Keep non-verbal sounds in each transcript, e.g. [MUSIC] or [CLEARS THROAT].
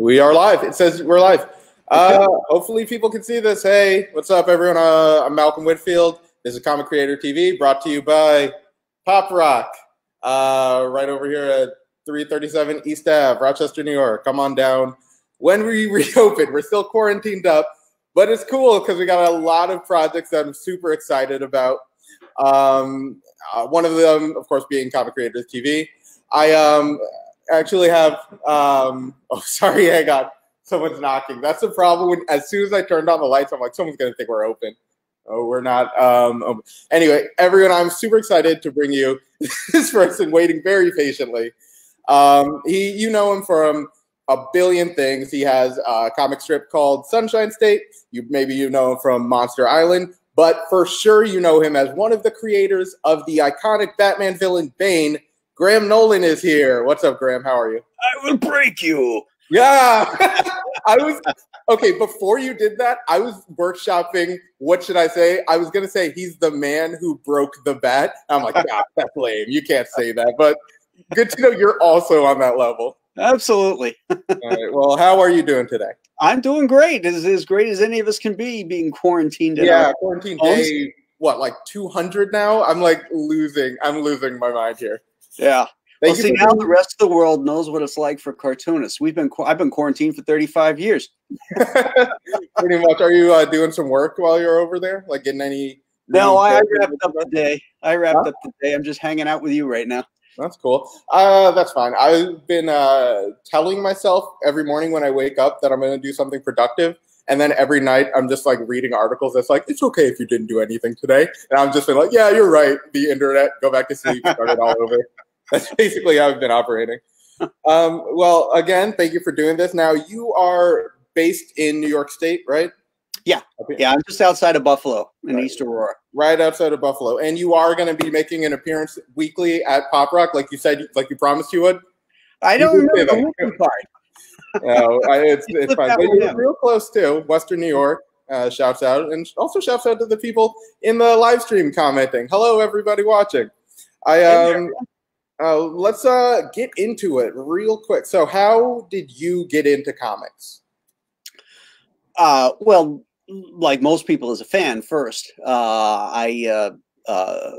We are live. It says we're live. Uh, hopefully, people can see this. Hey, what's up, everyone? Uh, I'm Malcolm Whitfield. This is Comic Creator TV, brought to you by Pop Roc, uh, right over here at 337 East Ave, Rochester, New York. Come on down. When we [LAUGHS] reopen, we're still quarantined up, but it's cool because we got a lot of projects that I'm super excited about. Um, uh, one of them, of course, being Comic Creator TV. I um, actually have. Um, [LAUGHS] oh, sorry, hang on. Someone's knocking. That's the problem. When, as soon as I turned on the lights, I'm like, someone's gonna think we're open. Oh, we're not. Um, um, anyway, everyone, I'm super excited to bring you [LAUGHS] this person waiting very patiently. Um, he, you know him from a billion things. He has a comic strip called Sunshine State. You maybe you know him from Monster Island, but for sure you know him as one of the creators of the iconic Batman villain Bane. Graham Nolan is here. What's up, Graham? How are you? I will break you. Yeah. [LAUGHS] I was okay, before you did that, I was workshopping what should I say? I was gonna say he's the man who broke the bat. I'm like, God, [LAUGHS] that's lame. You can't say that. But good to know you're also on that level. Absolutely. [LAUGHS] All right. Well, how are you doing today? I'm doing great. As, as great as any of us can be being quarantined. in Yeah, quarantine homes. day, what, like 200 now? I'm like losing, I'm losing my mind here. Yeah. Thank well, see, now the rest of the world knows what it's like for cartoonists. We've been, qu- I've been quarantined for 35 years. [LAUGHS] Pretty much. Are you uh, doing some work while you're over there? Like getting any? No, I, I wrapped up today. I wrapped Huh? up today. I'm just hanging out with you right now. That's cool. Uh, that's fine. I've been uh, telling myself every morning when I wake up that I'm going to do something productive. And then every night I'm just like reading articles that's like, it's okay if you didn't do anything today. And I'm just like, yeah, you're right. The internet, go back to sleep, start it all over. [LAUGHS] That's basically how I've been operating. Um, well, again, thank you for doing this. Now, you are based in New York State, right? Yeah. Yeah, I'm just outside of Buffalo in Right. East Aurora. right outside of Buffalo, and you are going to be making an appearance weekly at Pop Roc, like you said, like you promised you would. I don't say remember the weekly part. No, I, it's it's fine. But you're real close too. Western New York. Uh, shouts out, and also shouts out to the people in the live stream commenting. Hello, everybody watching. I Hey, um, uh, let's uh get into it real quick. So, how did you get into comics? Uh, well, like most people, as a fan first, uh, I uh, uh,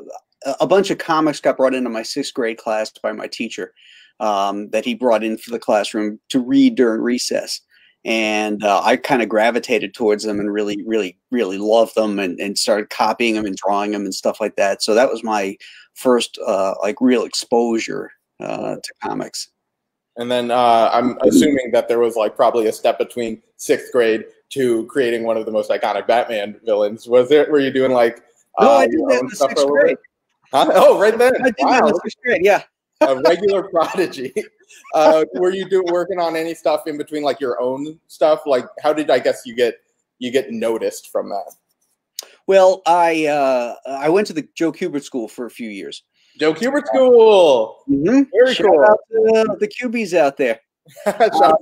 a- a bunch of comics got brought into my sixth grade class by my teacher um, that he brought into the classroom to read during recess. And uh, I kind of gravitated towards them and really, really, really loved them and, and started copying them and drawing them and stuff like that. So that was my first uh, like real exposure uh, to comics. And then uh, I'm assuming that there was like probably a step between sixth grade to creating one of the most iconic Batman villains. Was there? Were you doing like? No, uh, I did that in the sixth for a little grade. Huh? Oh, right then. I did that in the sixth grade. Yeah. [LAUGHS] a regular prodigy. [LAUGHS] Uh, were you do working on any stuff in between, like your own stuff? Like, how did I guess you get you get noticed from that? Well, I uh, I went to the Joe Kubert School for a few years. Joe Kubert School. Mm-hmm. Very Shout cool. out to the cubies out there. [LAUGHS] Shout out-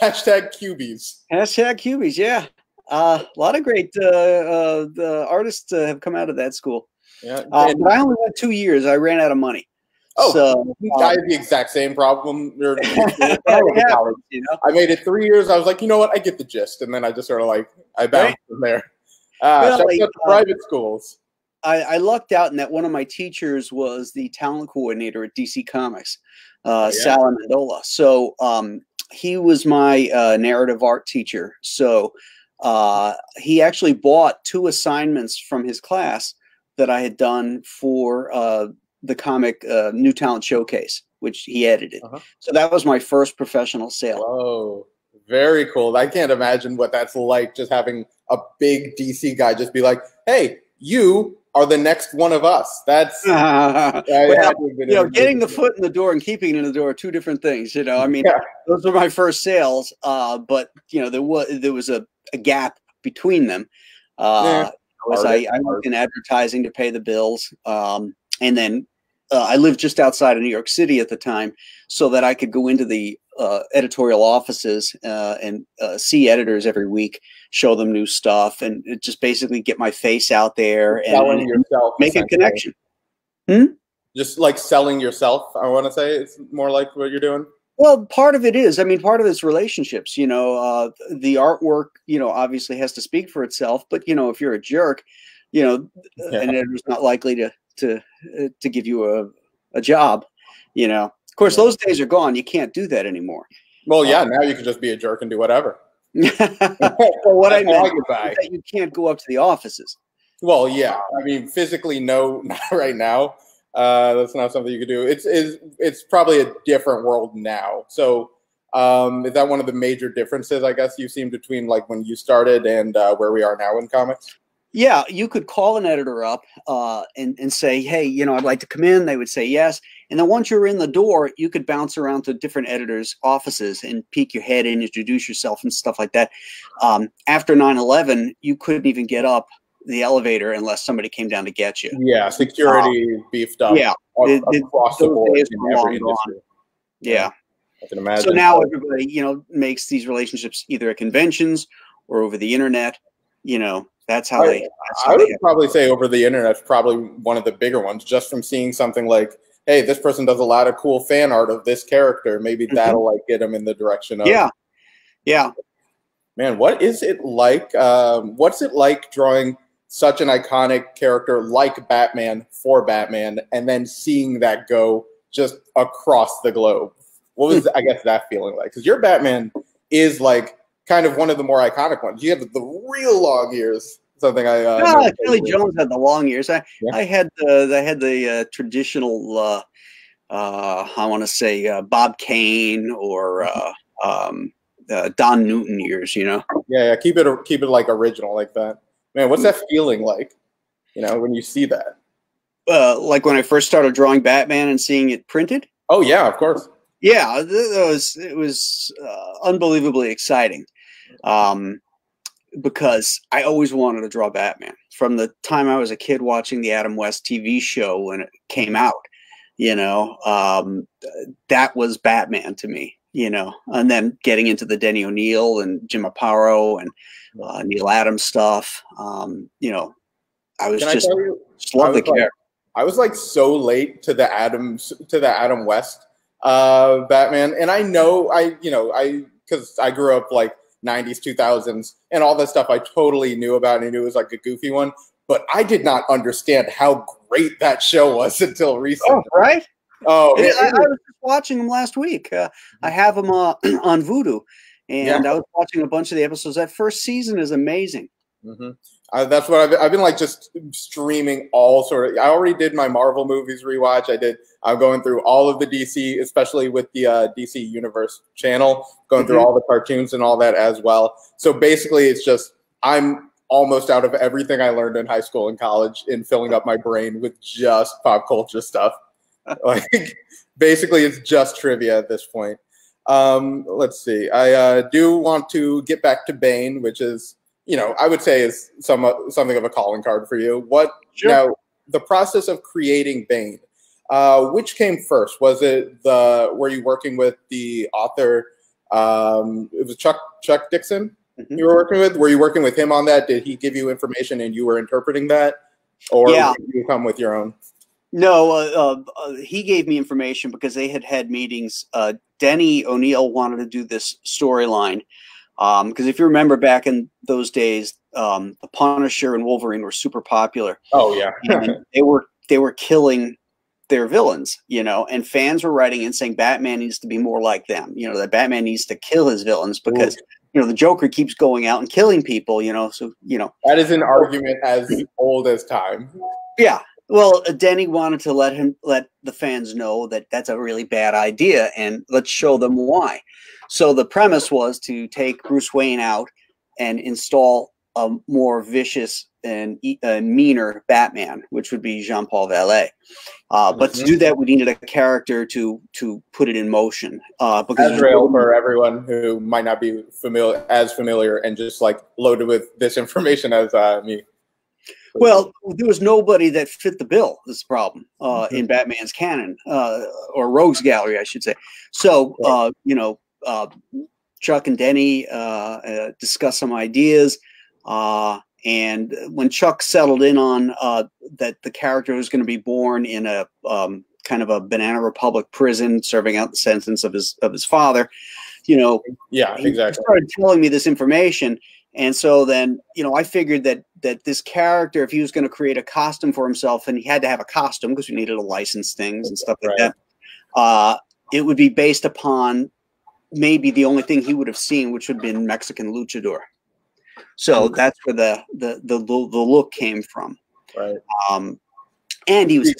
Hashtag Cubies. Hashtag cubies, yeah. Uh, a lot of great uh, uh, the artists uh, have come out of that school. Yeah. Uh, and- but I only went two years. I ran out of money. Oh, so uh, I had the exact same problem. [LAUGHS] Or- [LAUGHS] it you know. I made it three years. I was like, you know what? I get the gist, and then I just sort of like I bounced Right. from there. Ah, Well, like, uh, private schools. I, I lucked out in that one of my teachers was the talent coordinator at DC Comics, uh, yeah? Sal Amendola. So um, he was my uh, narrative art teacher. So uh, he actually bought two assignments from his class that I had done for uh, the comic uh, New Talent Showcase, which he edited. Uh-huh. So that was my first professional sale. Oh, very cool. I can't imagine what that's like. Just having a big DC guy just be like, "Hey, you are the next one of us." That's [LAUGHS] I Well, had to have been you know, getting the foot in the door and keeping it in the door are two different things. You know, I mean, Yeah. those were my first sales, uh, but you know, there was there was a, a gap between them. Uh, Yeah. I, I worked in advertising to pay the bills, um, and then uh, I lived just outside of New York City at the time, so that I could go into the uh, editorial offices uh, and uh, see editors every week, show them new stuff, and just basically get my face out there and, selling and yourself, make a connection. Just like selling yourself, I want to say it's more like what you're doing. Well, part of it is. I mean, part of it's relationships. You know, uh, the artwork, you know, obviously has to speak for itself. But you know, if you're a jerk, you know, yeah. an editor's not likely to to uh, to give you a a job. You know, of course, yeah. those days are gone. You can't do that anymore. Well, yeah, um, now you can just be a jerk and do whatever. [LAUGHS] well, what I meant you can't go up to the offices. Well, yeah, I mean, physically, no, [LAUGHS] not right now. Uh, that's not something you could do. It's is it's probably a different world now. So, um, is that one of the major differences? I guess you've seen between like when you started and uh, where we are now in comics. Yeah, you could call an editor up uh, and and say, hey, you know, I'd like to come in. They would say yes, and then once you're in the door, you could bounce around to different editors' offices and peek your head in, introduce yourself, and stuff like that. Um, after 9/11, you couldn't even get up the elevator unless somebody came down to get you. Yeah, security um, beefed up. Yeah, it, across the board in every industry. Yeah. I can imagine. So now everybody, you know, makes these relationships either at conventions or over the internet. You know, that's how I, they. That's how I would they probably say over the internet probably one of the bigger ones, just from seeing something like, hey, this person does a lot of cool fan art of this character. Maybe mm-hmm. that'll like get them in the direction of. Yeah. Yeah. Man, what is it like? Um, what's it like drawing such an iconic character like Batman for Batman, and then seeing that go just across the globe. What was I guess that feeling like? Because your Batman is like kind of one of the more iconic ones. You have the real long ears. Something I uh, yeah, Kelly Jones had the long ears. I yeah. I had the I had the uh, traditional. Uh, uh, I want to say uh, Bob Kane or uh, um, uh, Don Newton years. You know. Yeah, yeah. Keep it keep it like original like that. Man, what's that feeling like? You know, when you see that. Uh, like when I first started drawing Batman and seeing it printed. Oh yeah, of course. Yeah, it was it was uh, unbelievably exciting, um, because I always wanted to draw Batman from the time I was a kid watching the Adam West TV show when it came out. You know, um, that was Batman to me. You know, and then getting into the Denny O'Neil and Jim Aparo and uh, Neal Adams stuff. Um, you know, I was Can just, I you, just love the character. Like, I was like so late to the Adams to the Adam West uh, Batman, and I know I you know I because I grew up like 90s 2000s and all that stuff I totally knew about and knew it was like a goofy one, but I did not understand how great that show was [LAUGHS] until recently. Oh, right? Oh, I, I, was just watching them last week. Uh, I have them uh, [CLEARS THROAT] on Vudu, and yeah. I was watching a bunch of the episodes. That first season is amazing. Mm-hmm. Uh, that's what I've, I've been like, just streaming all sort of. I already did my Marvel movies rewatch. I did. I'm going through all of the DC, especially with the uh, DC Universe channel, going mm-hmm. through all the cartoons and all that as well. So basically, it's just I'm almost out of everything I learned in high school and college in filling up my brain with just pop culture stuff. [LAUGHS] like basically, it's just trivia at this point. Um, let's see. I uh, do want to get back to Bane, which is, you know, I would say is some something of a calling card for you. What sure. now? The process of creating Bane, uh, which came first? Was it the were you working with the author? Um, it was Chuck Chuck Dixon mm-hmm. you were working with. Were you working with him on that? Did he give you information and you were interpreting that, or yeah. did you come with your own? No, uh, uh, uh, he gave me information because they had had meetings. Uh, Denny O'Neil wanted to do this storyline because um, if you remember back in those days, um, the Punisher and Wolverine were super popular. Oh yeah, [LAUGHS] they were they were killing their villains, you know, and fans were writing and saying Batman needs to be more like them. You know, that Batman needs to kill his villains because. Ooh. You know the Joker keeps going out and killing people. You know, so you know that is an argument as old as time. Yeah, well, Denny wanted to let him let the fans know that that's a really bad idea, and let's show them why. So the premise was to take Bruce Wayne out and install a more vicious and uh, meaner Batman, which would be Jean Paul Vallée. Uh, but mm-hmm. to do that, we needed a character to to put it in motion. Uh, because Azrael, for everyone who might not be familiar as familiar and just like loaded with this information as uh, me. Well, there was nobody that fit the bill. This problem uh, mm-hmm. in Batman's canon uh, or Rogues Gallery, I should say. So, uh, you know, uh, Chuck and Denny uh, uh, discussed some ideas, and when Chuck settled in on that the character was going to be born in a um, kind of a Banana Republic prison, serving out the sentence of his of his father. You know, yeah, exactly. started telling me this information, and so then you know I figured that that this character, if he was going to create a costume for himself, and he had to have a costume because we needed to license things and stuff like right. that, uh, it would be based upon maybe the only thing he would have seen, which would have been Mexican luchador. So that's where the the the, the look came from. Right. Um, and he was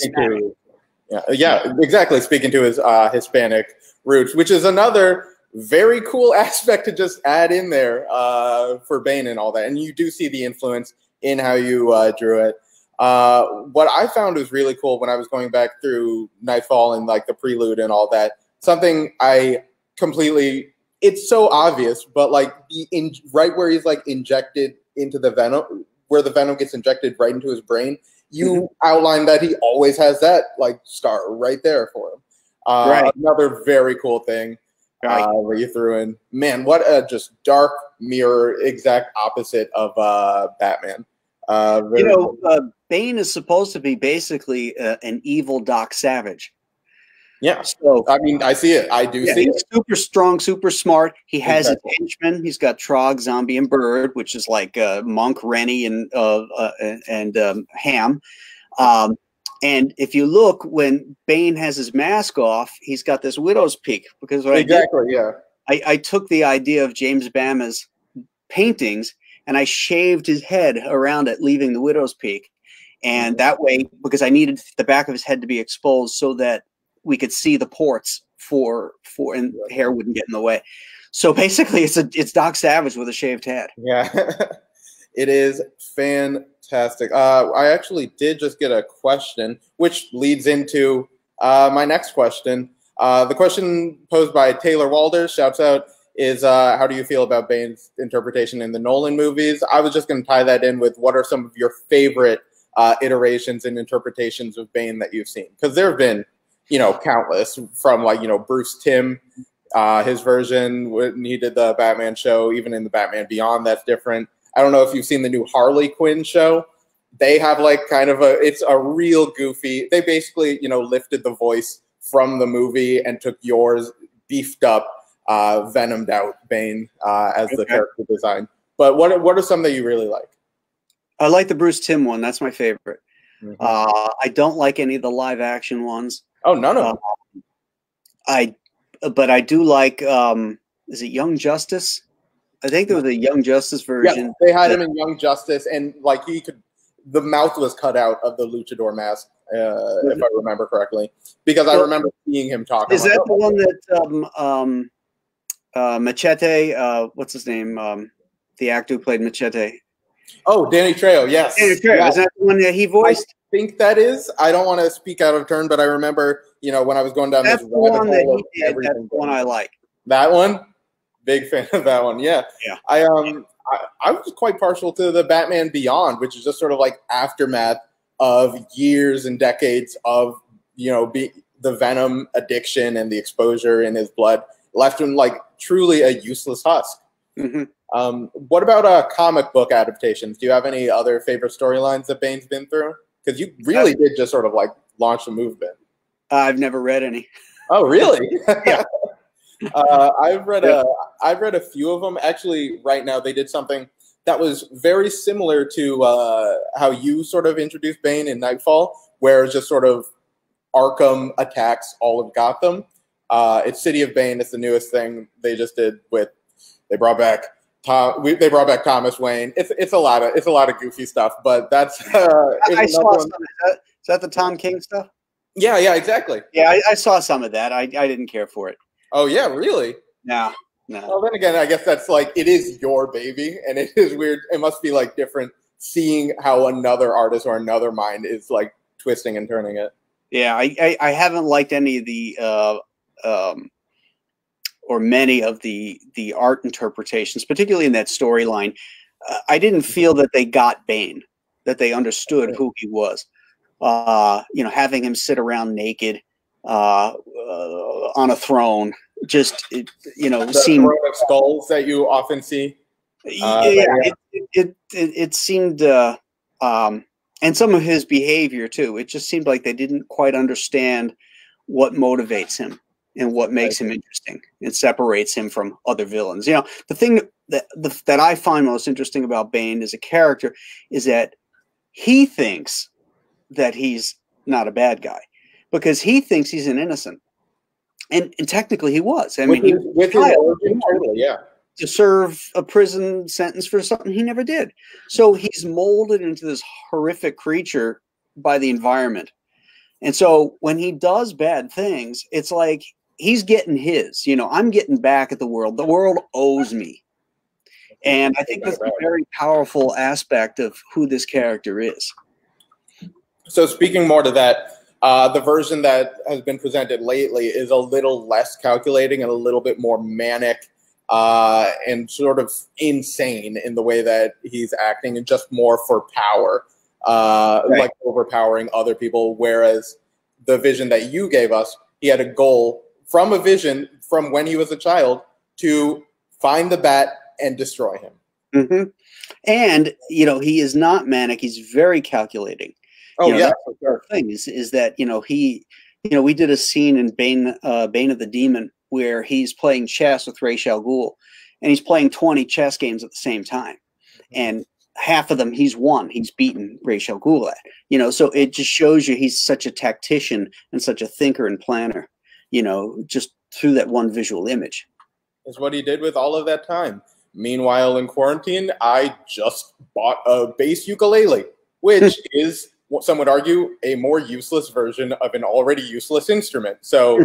yeah, yeah, exactly. Speaking to his uh, Hispanic roots, which is another very cool [LAUGHS] aspect to just add in there uh, for Bane and all that. And you do see the influence in how you uh, drew it. Uh, what I found was really cool when I was going back through Knightfall and like the prelude and all that. Something I completely it's so obvious, but like the in right where he's like injected into the venom, where the venom gets injected right into his brain, you mm-hmm. outline that he always has that like scar right there for him. Uh, right. Another very cool thing right. uh, where you threw in, man, what a just dark mirror, exact opposite of uh, Batman. Uh, you know, cool. Uh, Bane is supposed to be basically uh, an evil Doc Savage. Yeah. So I mean, I see it. I do yeah, see it. Super strong, super smart. He has exactly. his henchmen. He's got Trog, Zombie, and Bird, which is like uh, Monk, Renny, and uh, uh, and um, Ham. Um, and if you look, when Bane has his mask off, he's got this widow's peak because exactly, I did, yeah. I, I took the idea of James Bama's paintings and I shaved his head around it, leaving the widow's peak. And mm-hmm. that way, because I needed the back of his head to be exposed so that we could see the ports for for and hair wouldn't get in the way. So [LAUGHS] basically, it's a it's Doc Savage with a shaved head. Yeah, [LAUGHS] it is fantastic. Uh, I actually did just get a question, which leads into uh, my next question. Uh, the question posed by Taylor Walder shouts out is uh, how do you feel about Bane's interpretation in the Nolan movies? I was just going to tie that in with what are some of your favorite uh, iterations and interpretations of Bane that you've seen? Because there have been you know, countless from like, you know, Bruce Timm, uh, his version when he did the Batman show, even in the Batman Beyond, that's different. I don't know if you've seen the new Harley Quinn show. They have like kind of a, it's a real goofy, they basically, you know, lifted the voice from the movie and took yours, beefed up, uh, venomed out Bane uh, as okay. the character design. But what, what are some that you really like? I like the Bruce Timm one. That's my favorite. Mm-hmm. Uh, I don't like any of the live action ones. Oh no no. Um, I, but I do like. Um, is it Young Justice? I think there was a Young Justice version. Yeah, they had him in Young Justice, and like he could, the mouth was cut out of the luchador mask, uh, if I remember correctly, because I remember seeing him talk. Is that the one that um, um, uh, Machete? Uh, what's his name? Um, the actor who played Machete. Oh, Danny Trejo. Yes, Danny Trejo. Yeah. Is that the one that he voiced? Think that is. I don't want to speak out of turn, but I remember, you know, when I was going down that's this rabbit hole that That's the one I like. That one, big fan of that one. Yeah, yeah. I um, I, I was quite partial to the Batman Beyond, which is just sort of like aftermath of years and decades of you know be, the venom addiction and the exposure in his blood left him like truly a useless husk. Mm-hmm. Um, what about uh, comic book adaptations? Do you have any other favorite storylines that Bane's been through? Because you really did just sort of like launch a movement. I've never read any. Oh, really? [LAUGHS] yeah. [LAUGHS] uh, I've read a I've read a few of them. Actually, right now they did something that was very similar to uh, how you sort of introduced Bane in Knightfall, where it's just sort of Arkham attacks all of Gotham. Uh, it's City of Bane. It's the newest thing they just did with. They brought back Tom, we, they brought back Thomas Wayne. It's it's a lot of it's a lot of goofy stuff, but that's. [LAUGHS] Uh, I saw some. Is that, is that the Tom King stuff? Yeah, yeah, exactly. Yeah, I, I, saw some of that. I, I didn't care for it. Oh yeah, really? No, no. Well, then again, I guess that's like it is your baby, and it is weird. It must be like different seeing how another artist or another mind is like twisting and turning it. Yeah, I I, I haven't liked any of the uh, um, or many of the the art interpretations, particularly in that storyline, uh, I didn't feel that they got Bane, that they understood who he was. Uh, you know, having him sit around naked uh, uh on a throne, just it, you know, the seemed throne of skulls that you often see. Uh, yeah, it, it, it, it seemed, uh, um, and some of his behavior too. It just seemed like they didn't quite understand what motivates him and what makes him interesting and separates him from other villains. You know, the thing that the, that I find most interesting about Bane as a character is that he thinks that he's not a bad guy because he thinks he's an innocent, and, and technically he was. I with mean, his, with his origin, totally, yeah. To serve a prison sentence for something he never did, so he's molded into this horrific creature by the environment. And so when he does bad things, it's like he's getting his. You know, I'm getting back at the world. The world owes me. And I think that's a very powerful aspect of who this character is. So, speaking more to that, uh, the version that has been presented lately is a little less calculating and a little bit more manic uh, and sort of insane in the way that he's acting, and just more for power, uh, right. like overpowering other people. Whereas the vision that you gave us, he had a goal from a vision from when he was a child to find the bat and destroy him. Mm-hmm. And you know he is not manic; he's very calculating. Oh you know, yeah, sure. thing is is that you know he, you know, we did a scene in Bane, uh, Bane of the Demon where he's playing chess with Ra's al Ghul, and he's playing twenty chess games at the same time, mm-hmm. and half of them he's won. He's beaten Ra's al at. You know, so it just shows you he's such a tactician and such a thinker and planner. You know, just through that one visual image. Is what he did with all of that time. Meanwhile, in quarantine, I just bought a bass ukulele, [LAUGHS] which is, what some would argue, a more useless version of an already useless instrument. So,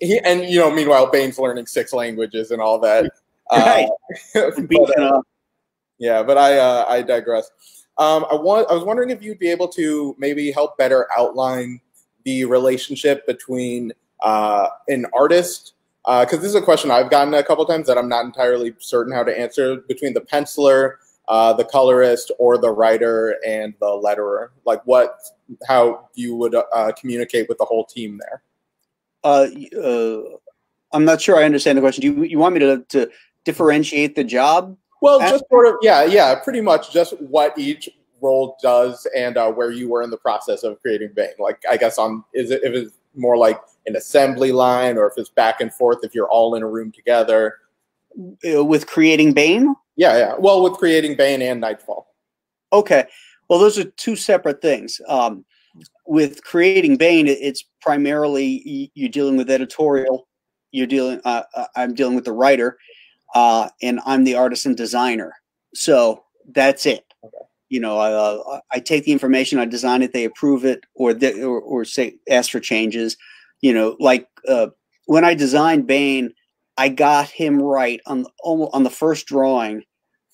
he, and you know, meanwhile, Bane's learning six languages and all that. [LAUGHS] Right. [LAUGHS] Uh, but, uh, yeah, but I uh, I digress. Um, I want I was wondering if you'd be able to maybe help better outline the relationship between uh, an artist because uh, this is a question I've gotten a couple times that I'm not entirely certain how to answer between the penciler, uh, the colorist, or the writer and the letterer. Like, what, how you would uh, communicate with the whole team there? Uh, uh, I'm not sure I understand the question. Do you, you want me to, to differentiate the job? Well, just sort of, yeah, yeah, pretty much just what each role does and uh, where you were in the process of creating Bane. Like, I guess on is it if it's more like an assembly line or if it's back and forth if you're all in a room together. Uh, with creating Bane? Yeah, yeah. Well, with creating Bane and Knightfall. Okay. Well, those are two separate things. Um, with creating Bane, it's primarily you're dealing with editorial. You're dealing. Uh, uh, I'm dealing with the writer, uh, and I'm the artist and designer. So that's it. Okay. You know, uh, I take the information, I design it, they approve it, or they, or, or say ask for changes you know, like uh, when I designed Bane, I got him right on on the first drawing,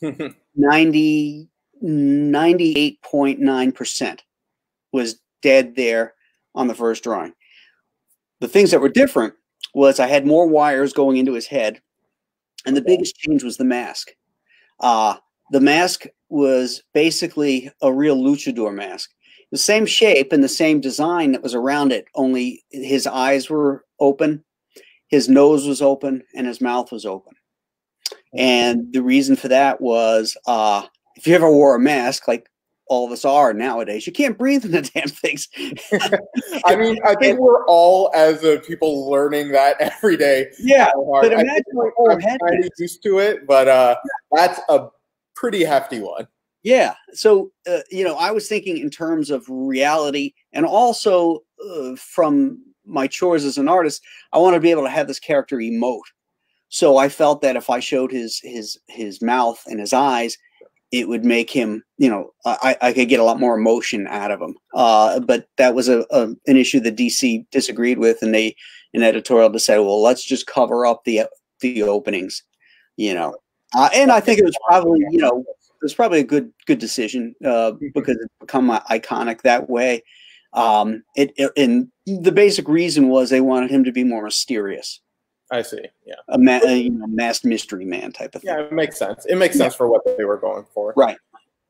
[LAUGHS] 90, 98.9% was dead there on the first drawing. The things that were different was I had more wires going into his head, and the biggest change was the mask. Uh, the mask was basically a real luchador mask the same shape and the same design that was around it, only his eyes were open, his nose was open, and his mouth was open. And the reason for that was uh, if you ever wore a mask, like all of us are nowadays, you can't breathe in the [LAUGHS] damn things. [LAUGHS] I mean, I think we're all, as a people, learning that [LAUGHS] every day. Yeah, but imagine I'm kind of used to it, but uh, that's a pretty hefty one. Yeah. So, uh, you know, I was thinking in terms of reality and also uh, from my chores as an artist, I want to be able to have this character emote. So I felt that if I showed his his his mouth and his eyes, it would make him, you know, I, I could get a lot more emotion out of him. Uh, but that was a, a, an issue that DC disagreed with, and they an editorial decided, well, let's just cover up the the openings, you know. Uh, and I think it was probably, you know, was probably a good good decision uh, mm-hmm. because it's become iconic that way. Um, it, it, and the basic reason was they wanted him to be more mysterious. I see. Yeah, a, ma- a you know, masked mystery man type of thing. Yeah, it makes sense. It makes sense yeah. for what they were going for. Right.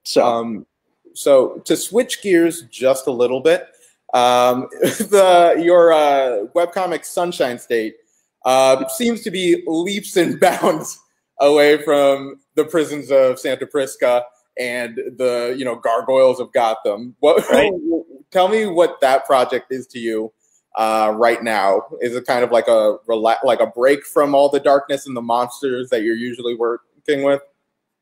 So, um, so to switch gears just a little bit, um, [LAUGHS] the your uh, webcomic Sunshine State uh, seems to be leaps and [LAUGHS] bounds away from the prisons of Santa Prisca and the you know gargoyles of Gotham. What? Right. [LAUGHS] tell me what that project is to you, uh, right now? Is it kind of like a rela- like a break from all the darkness and the monsters that you're usually working with?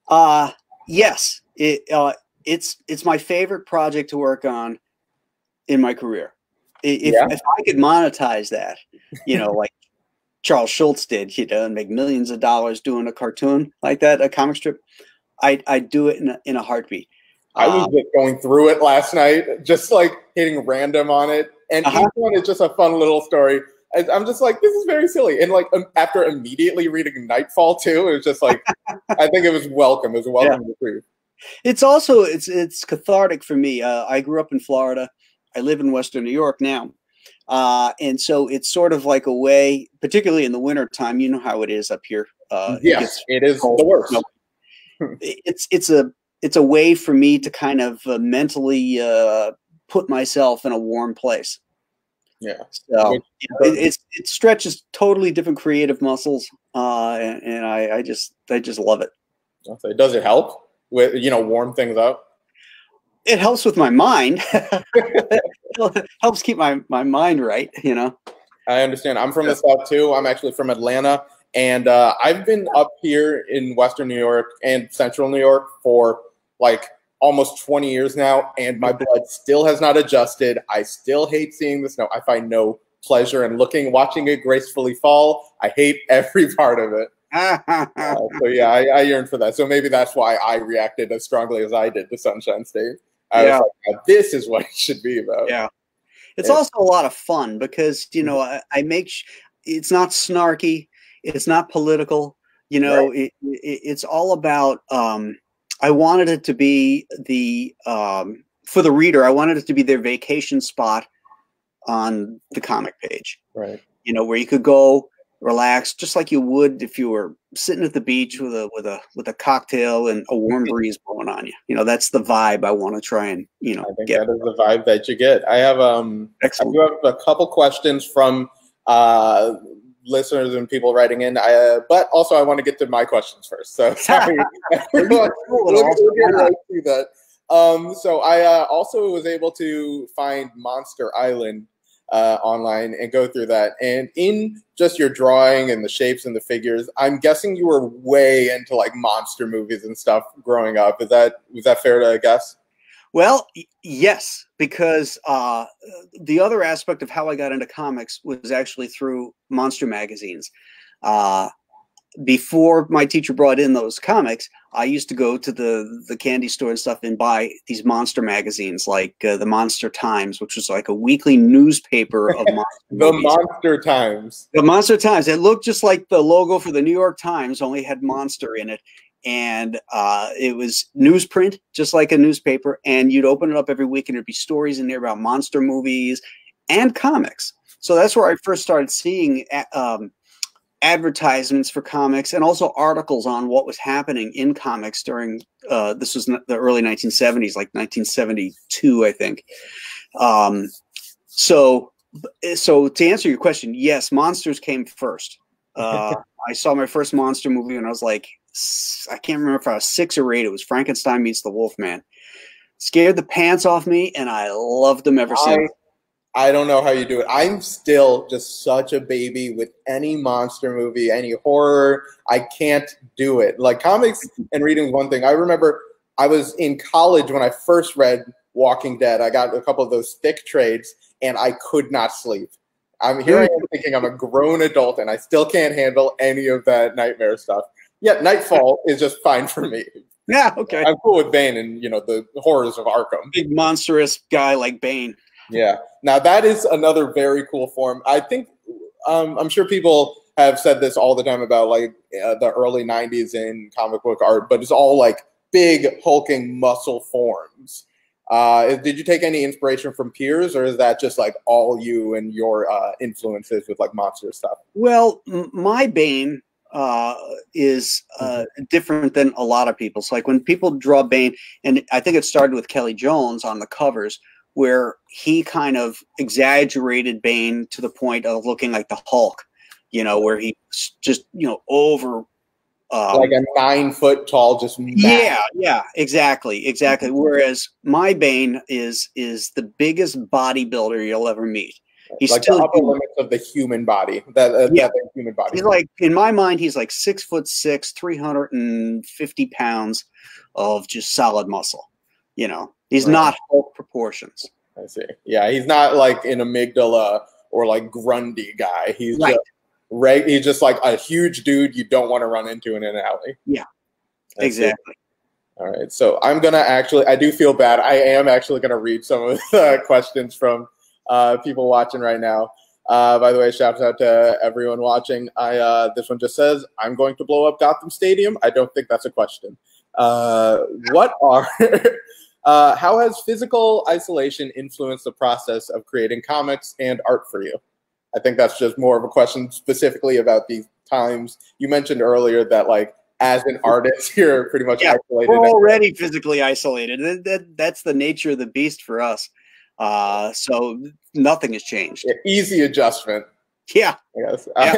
Uh yes. It uh, it's it's my favorite project to work on in my career. If, Yeah. if I could monetize that, you know, like Charles Schulz did, you know, and make millions of dollars doing a cartoon like that, a comic strip, I'd, I'd do it in a, in a heartbeat. I was Um, just going through it last night, just like hitting random on it, and Uh-huh. each one is just a fun little story. I'm just like, this is very silly. And like um, after immediately reading Knightfall too, it was just like, [LAUGHS] I think it was welcome. It was a welcome reprieve. it's also it's it's cathartic for me. Uh, I grew up in Florida. I live in Western New York now, uh, and so it's sort of like a way, particularly in the winter time. You know how it is up here. Uh, yes, gets it is cold. the worst. It's it's a it's a way for me to kind of uh, mentally uh, put myself in a warm place. Yeah. So Which- you know, it, it's it stretches totally different creative muscles, uh, and, and I, I just I just love it. Does it help with you know warm things up? It helps with my mind. it [LAUGHS] helps keep my my mind right. You know. I understand. I'm from the south too. I'm actually from Atlanta, and uh, I've been up here in Western New York and Central New York for like almost 20 years now, and my blood still has not adjusted. I still hate seeing the snow. I find no pleasure in looking, watching it gracefully fall. I hate [LAUGHS] every part of it. [LAUGHS] Uh, so yeah, I, I yearn for that. So maybe that's why I reacted as strongly as I did to Sunshine State. I Yeah. was like, this is what it should be about. Yeah. It's also a lot of fun because you know I, I make sh- it's not snarky, it's not political. You know, it, it, it's all about. Um, I wanted it to be the um, for the reader. I wanted it to be their vacation spot on the comic page. Right. You know, where you could go relax, just like you would if you were sitting at the beach with a with a with a cocktail and a warm [LAUGHS] breeze blowing on you. You know, that's the vibe I want to try and you know I think get. that is the vibe that you get. I have um I Excellent. do have a couple questions from uh, listeners and people writing in, I, uh, but also I want to get to my questions first. So [LAUGHS] sorry, everyone. [LAUGHS] We'll, we'll get right to that. Um, so I uh, also was able to find Monster Island uh, online and go through that. And in just your drawing and the shapes and the figures, I'm guessing you were way into like monster movies and stuff growing up. Is that was that fair to guess? Well, yes, because uh, the other aspect of how I got into comics was actually through monster magazines. Uh, before my teacher brought in those comics, I used to go to the the candy store and stuff and buy these monster magazines, like uh, the Monster Times, which was like a weekly newspaper of [LAUGHS] monster The movies. Monster Times. The Monster Times. It looked just like the logo for the New York Times, only had monster in it. And uh, it was newsprint, just like a newspaper. And you'd open it up every week, and there'd be stories in there about monster movies and comics. So that's where I first started seeing um, advertisements for comics and also articles on what was happening in comics during uh, this was the early 1970s, like 1972, I think. Um, so so to answer your question, yes, monsters came first. Uh, [LAUGHS] I saw my first monster movie when I was like, i can't remember if I was six or eight. It was Frankenstein meets the Wolfman. Scared the pants off me, and I loved them ever I, since. I don't know how you do it. I'm still just such a baby with any monster movie, any horror. I can't do it. Like comics and reading is one thing. I remember I was in college when I first read Walking Dead. I got a couple of those thick trades and I could not sleep. I'm here I am thinking I'm a grown adult and I still can't handle any of that nightmare stuff. Yet Knightfall is just fine for me. Yeah, okay. I'm cool with Bane and you know the horrors of Arkham. Big monstrous guy like Bane. Yeah. Now that is another very cool form. I think um, I'm sure people have said this all the time about like uh, the early '90s in comic book art, but it's all like big hulking muscle forms. Uh, did you take any inspiration from peers, or is that just like all you and your uh, influences with like monster stuff? Well, m- my Bane uh, is uh, different than a lot of people's. Like when people draw Bane, and I think it started with Kelly Jones on the covers, where he kind of exaggerated Bane to the point of looking like the Hulk. You know, where he's just you know over. Um, like a nine foot tall, just yeah, yeah, exactly, exactly. Whereas my Bane is is the biggest bodybuilder you'll ever meet. He's like still the upper limits of the human body. That, uh, Yeah. the human body. he's like in my mind he's like six foot six, three hundred and fifty pounds of just solid muscle. You know, he's Right. not Hulk proportions. I see. Yeah, he's not like an amygdala or like Grundy guy. He's Right. just right. He's just like a huge dude you don't want to run into in an alley. Yeah. I see. Exactly. All right. So I'm gonna actually. I do feel bad. I am actually gonna read some of the [LAUGHS] questions from uh, people watching right now. Uh, by the way, shouts out to everyone watching. I uh, this one just says, "I'm going to blow up Gotham Stadium." I don't think that's a question. Uh, what are [LAUGHS] uh, how has physical isolation influenced the process of creating comics and art for you? I think that's just more of a question specifically about these times. You mentioned earlier that like as an artist, [LAUGHS] you're pretty much Yeah, isolated. We're already physically isolated. That, that, that's the nature of the beast for us. Uh, so nothing has changed. Yeah, easy adjustment. Yeah. I guess. Yeah.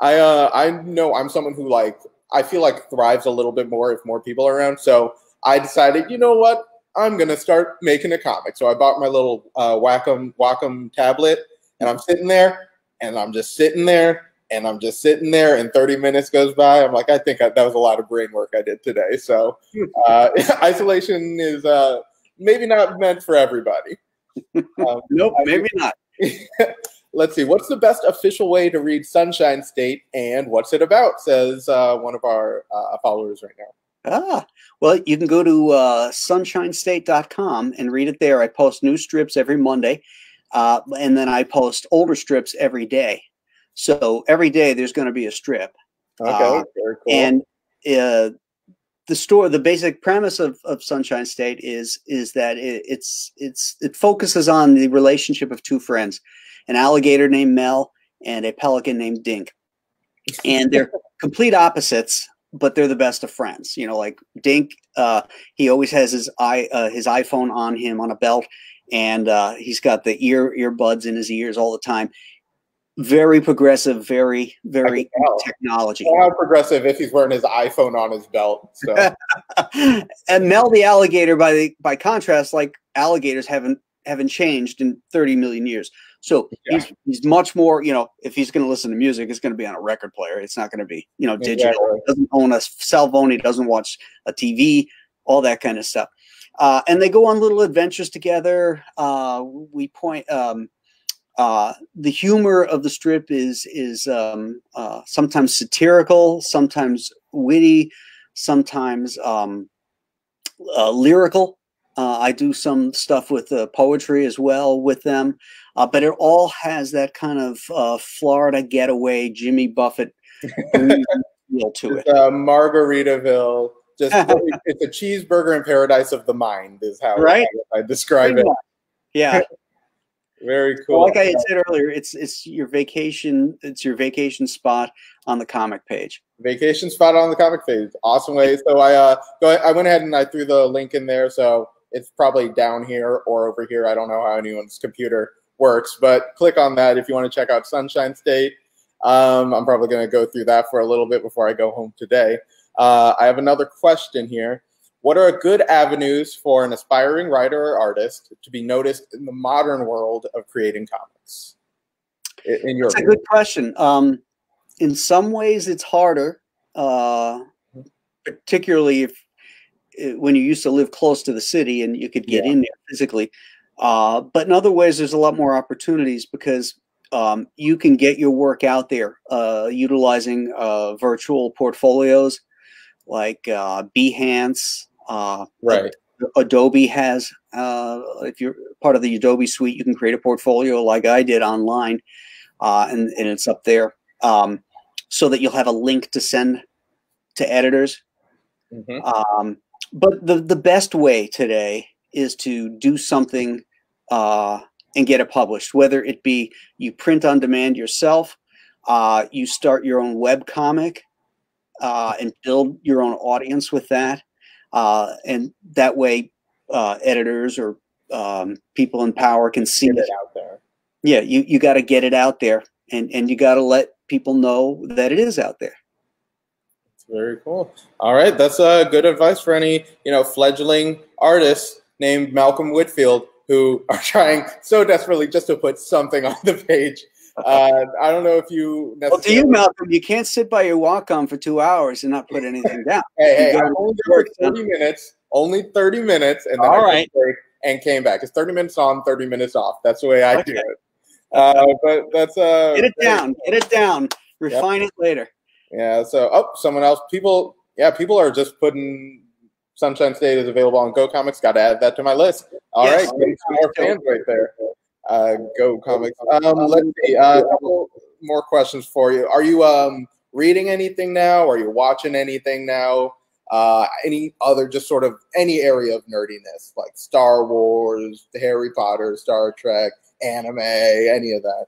I, I uh I know I'm someone who like I feel like thrives a little bit more if more people are around. So I decided, you know what, I'm gonna start making a comic. So I bought my little uh, Wacom Wacom tablet, and I'm sitting there, and I'm just sitting there, and I'm just sitting there, and 30 minutes goes by. I'm like, I think I, that was a lot of brain work I did today. So [LAUGHS] uh, [LAUGHS] isolation is uh, maybe not meant for everybody. [LAUGHS] Um, Nope. Maybe not. Let's see. What's the best official way to read Sunshine State, and what's it about? Says uh, one of our uh, followers right now. Ah, well, you can go to uh, sunshinestate.com and read it there. I post new strips every Monday, uh, and then I post older strips every day. So every day there's going to be a strip. Okay, Uh, very cool. And uh, the store, the basic premise of, of Sunshine State is is that it, it's it's it focuses on the relationship of two friends, an alligator named Mel and a pelican named Dink, and they're [LAUGHS] complete opposites, but they're the best of friends. You know, like Dink, uh, he always has his i uh, his iPhone on him on a belt, and uh, he's got the ear earbuds in his ears all the time. Very progressive, very very technology. How progressive if he's wearing his iPhone on his belt. So [LAUGHS] and Mel the alligator, by the by contrast, like alligators haven't haven't changed in 30 million years. So Yeah. he's he's much more, you know, if he's going to listen to music, it's going to be on a record player. It's not going to be, you know, digital. Exactly. He doesn't own a cell phone. He doesn't watch a TV, all that kind of stuff. Uh, and they go on little adventures together. Uh, we point. Um, uh, the humor of the strip is is um, uh, sometimes satirical, sometimes witty, sometimes um, uh, lyrical. Uh, I do some stuff with uh, poetry as well with them, uh, but it all has that kind of uh, Florida getaway, Jimmy Buffett [LAUGHS] feel to it. Margaritaville. Just [LAUGHS] it's a cheeseburger in paradise of the mind is how Right. I, I describe Pretty it. Yeah, [LAUGHS] Very well, cool. like I had said earlier, it's it's your vacation, it's your vacation spot on the comic page. vacation spot on the comic page. Awesome way. So I uh go I went ahead and I threw the link in there. So it's probably down here or over here. I don't know how anyone's computer works, but click on that if you want to check out Sunshine State. Um, I'm probably going to go through that for a little bit before I go home today. Uh, I have another question here. What are good avenues for an aspiring writer or artist to be noticed in the modern world of creating comics? In, your It's a good question. Um, in some ways, it's harder, uh, particularly if when you used to live close to the city and you could get Yeah. in there physically. Uh, but in other ways, there's a lot more opportunities because um, you can get your work out there uh, utilizing uh, virtual portfolios like uh, Behance. Uh, right. Adobe has, uh, if you're part of the Adobe suite, you can create a portfolio like I did online, uh, and, and it's up there um, so that you'll have a link to send to editors. Mhm. Um, but the, the best way today is to do something uh, and get it published, whether it be you print on demand yourself, uh, you start your own web comic, uh, and build your own audience with that. Uh, and that way, uh, editors or um, people in power can see Get it. it out there. Yeah, you, you got to get it out there and, and you got to let people know that it is out there. Very cool. All right, that's uh, good advice for any you know fledgling artist named Malcolm Whitfield who [LAUGHS] are trying so desperately just to put something on the page. Uh, I don't know if you. Well, to you, Malcolm, you can't sit by your Wacom for two hours and not put anything down. [LAUGHS] hey, hey, I only for thirty minutes. Only thirty minutes, and then all right, and came back. It's thirty minutes on, thirty minutes off. That's the way I okay. do it. Uh, but that's uh, get it down, get it down, refine yep. it later. Yeah. So, oh, someone else. People, yeah, people are just putting Sunshine State is available on Go Comics. Got to add that to my list. All yes. right, some more fans right there. Uh, Go Comics. Um, let's see. Uh, couple more questions for you. Are you um, reading anything now? Are you watching anything now? Uh, any other just sort of any area of nerdiness like Star Wars, Harry Potter, Star Trek, anime, any of that?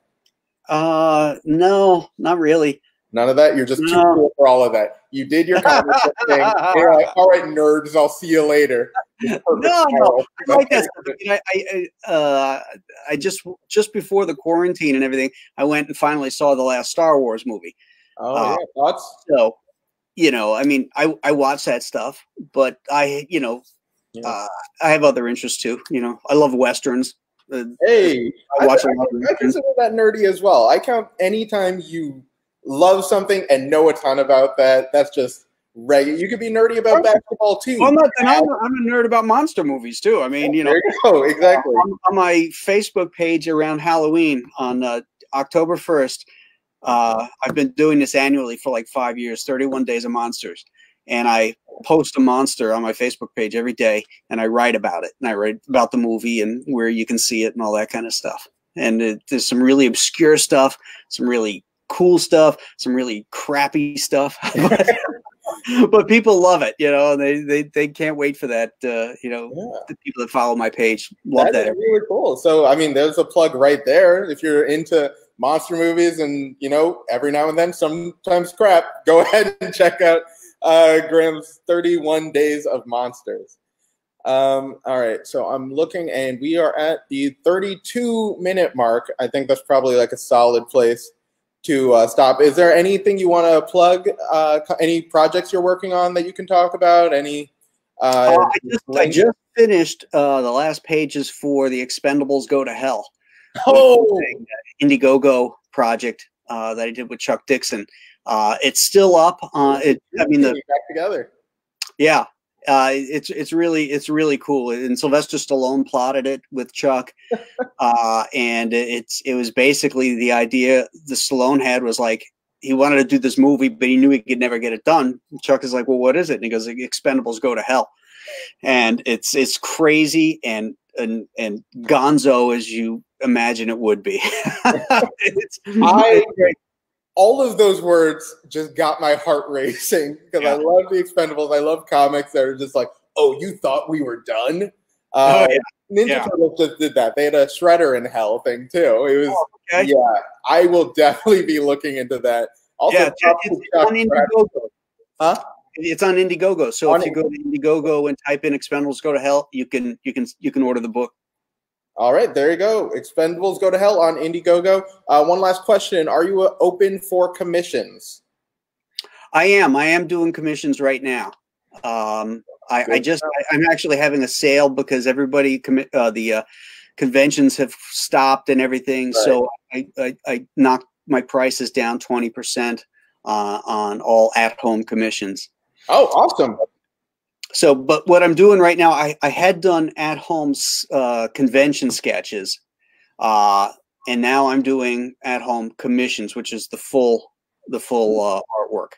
Uh, no, not really. None of that. You're just no. too cool for all of that. You did your comic [LAUGHS] thing. You're like, all right, nerds. I'll see you later. No, no, I like that. I, I, uh, I just just before the quarantine and everything, I went and finally saw the last Star Wars movie. Oh uh, yeah, thoughts? So, you know, I mean, I I watch that stuff, but I, you know, yeah. uh, I have other interests too. You know, I love westerns. Uh, hey, I watch I, I, I consider that nerdy as well. I count anytime you love something and know a ton about that. That's just regular. You could be nerdy about basketball too. Well, not, and I'm, I'm, a nerd about monster movies too. I mean, you know, you go. exactly. On, on, my Facebook page around Halloween on uh, October 1st, uh, I've been doing this annually for like five years, 31 Days of Monsters. And I post a monster on my Facebook page every day and I write about it. And I write about the movie and where you can see it and all that kind of stuff. And it, there's some really obscure stuff, some really cool stuff, some really crappy stuff. [LAUGHS] but, but, people love it, you know, and they, they, they can't wait for that. Uh, you know, yeah. the people that follow my page love that. Really cool. So, I mean, there's a plug right there. If you're into monster movies and, you know, every now and then, sometimes crap, [LAUGHS] go ahead and check out uh, Graham's 31 Days of Monsters. Um, all right, so I'm looking, and we are at the 32 minute mark. I think that's probably like a solid place to uh, stop. Is there anything you want to plug? Uh, any projects you're working on that you can talk about? Any? Uh, uh I, just, I, just, finished uh, the last pages for the Expendables Go to Hell. Oh, Indiegogo project uh, that I did with Chuck Dixon. it's still up. it, I mean, the back together. Yeah, uh, it's it's really it's really cool. And Sylvester Stallone plotted it with Chuck, [LAUGHS] uh, and it's it was basically the idea the Stallone had was like he wanted to do this movie, but he knew he could never get it done. Chuck is like, "Well, what is it?" And he goes, "Expendables go to hell," and it's it's crazy and and and Gonzo as you imagine it would be. [LAUGHS] I all of those words just got my heart racing because yeah. I love the Expendables. I love comics that are just like, oh, you thought we were done? Uh, oh, yeah. Ninja yeah. Turtles just did that. They had a Shredder in Hell thing too. It was, oh, okay. yeah. I will definitely be looking into that. Also, yeah, it's, on Indiegogo. Huh? It's on Indiegogo. So on if you go to Indiegogo and type in Expendables Go to Hell, you can you can you can order the book. All right, there you go. Expendables go to hell on Indiegogo. Uh, one last question: Are you uh, open for commissions? I am. I am doing commissions right now. Um, I, I, just I, am actually having a sale because everybody commit uh, the uh, conventions have stopped and everything. Right. So I, I, I knocked my prices down twenty percent uh, on all at home commissions. Oh, awesome! So but what i'm doing right now i, I had done at home uh, convention sketches uh, and now i'm doing at home commissions which is the full the full uh, artwork.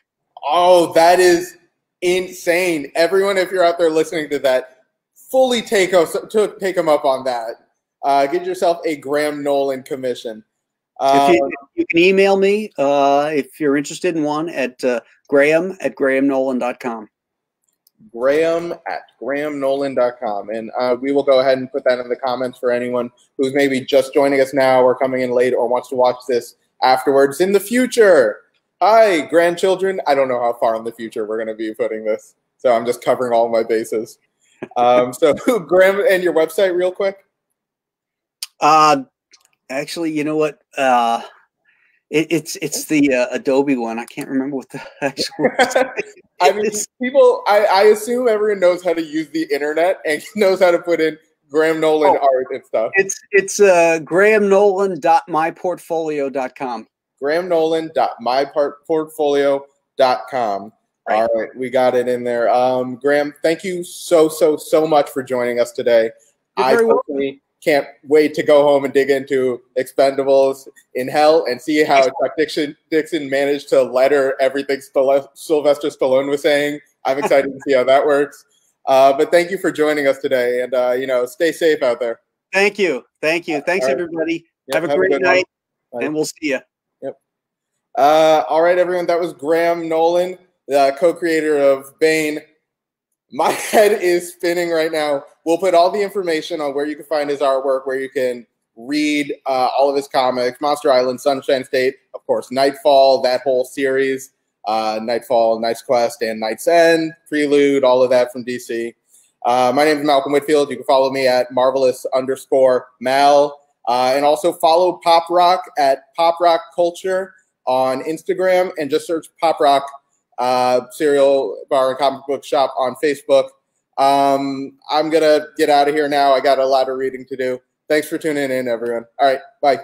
Oh that is insane. Everyone if you're out there listening to that fully take us to take them up on that. Uh, get yourself a graham nolan commission. You, um, you, can email me uh, if you're interested in one at uh, graham at grahamnolan.com graham at grahamnolan.com. And uh, we will go ahead and put that in the comments for anyone who's maybe just joining us now or coming in late or wants to watch this afterwards in the future. Hi, grandchildren. I don't know how far in the future we're going to be putting this. So I'm just covering all my bases. Um, so, [LAUGHS] Graham, and your website, real quick. Uh, actually, you know what? Uh, it, it's it's the uh, Adobe one. I can't remember what the [LAUGHS] actual. [LAUGHS] I [LAUGHS] mean, people. I, I assume everyone knows how to use the internet and knows how to put in Graham Nolan oh, art and stuff. It's it's uh, grahamnolan.myportfolio.com. grahamnolan.myportfolio.com. Right. All right, we got it in there. Um, Graham, thank you so so so much for joining us today. You're I personally can't wait to go home and dig into Expendables in Hell and see how Chuck Dixon Dixon managed to letter everything Sylvester Stallone was saying. I'm excited to see how that works. Uh, but thank you for joining us today, and uh, you know, stay safe out there. Thank you, thank you, thanks right. everybody. Yep, have a have great a night, and we'll see you. Yep. Uh, all right, everyone. That was Graham Nolan, the co-creator of Bane. My [LAUGHS] head is spinning right now. We'll put all the information on where you can find his artwork, where you can read uh, all of his comics, Monster Island, Sunshine State, of course, Knightfall, that whole series uh, Knightfall, Knight's Quest, and KnightsEnd, Prelude, all of that from DC. Uh, my name is Malcolm Whitfield. You can follow me at marvelous underscore Mal, uh, and also follow Pop Roc at Pop Roc Culture on Instagram, and just search Pop Roc uh, Cereal Bar and Comic Book Shop on Facebook. Um, I'm gonna get out of here now. I got a lot of reading to do. Thanks for tuning in, everyone. All right, bye.